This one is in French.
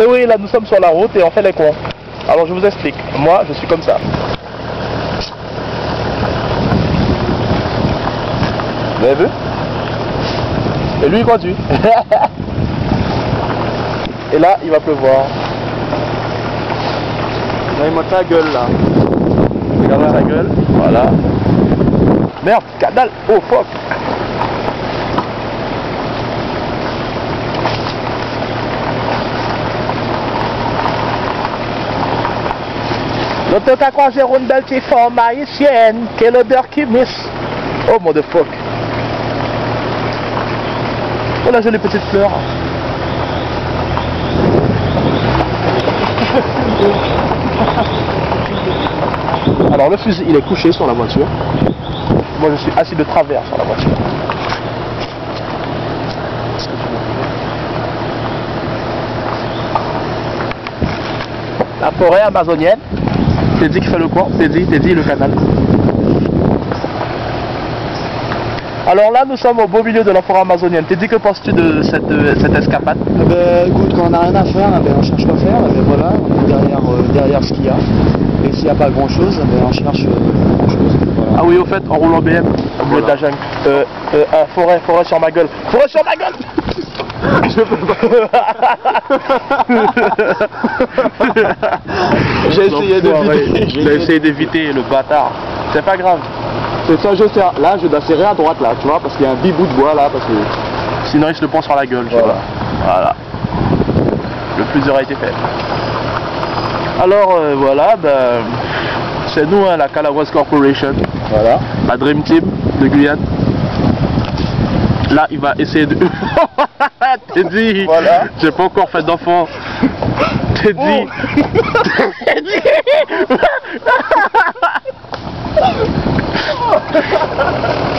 Et oui, là nous sommes sur la route et on fait les cons. Alors je vous explique. Moi, je suis comme ça. Vous avez vu? Et lui il conduit. et là, il va pleuvoir. Là, il monte sa gueule là. Regardez sa gueule. Voilà. Merde, cadal. Oh fuck. L'autre qu'à croiser une belle petite forme haïtienne, quelle odeur qui miss. Oh mon de fuck. Oh la jolie petite fleur. Alors le fusil il est couché sur la voiture. Moi je suis assis de travers sur la voiture. La forêt amazonienne. T'es dit qu'il fait le quoi T'es dit, t'es dit le canal. Alors là nous sommes au beau milieu de la forêt amazonienne. T'es dit que penses-tu de cette, de cette escapade? Eh ben, écoute, quand on n'a rien à faire, eh ben, on cherche quoi faire, eh ben, voilà, on est derrière, euh, derrière ce qu'il y a. Et s'il n'y a pas grand chose, eh ben, on cherche euh, grand chose. Voilà. Ah oui au fait en roulant BM de la jungle. Euh, euh, ah, forêt, forêt sur ma gueule. Forêt sur ma gueule J'ai essayé d'éviter. J'ai essayé d'éviter le bâtard. C'est pas grave. C'est ça, je serre. Là, je dois serrer à droite, là, tu vois, parce qu'il y a un petit bout de bois là, parce que. Sinon il se le prend sur la gueule. tu Voilà. vois. Voilà. Le plus dur a été fait. Alors euh, voilà, ben, c'est nous hein, la Calawas Corporation, Voilà. la Dream Team de Guyane. Là il va essayer de. T'es dit. Voilà. J'ai pas encore fait d'enfant. T'es dit. T'es dit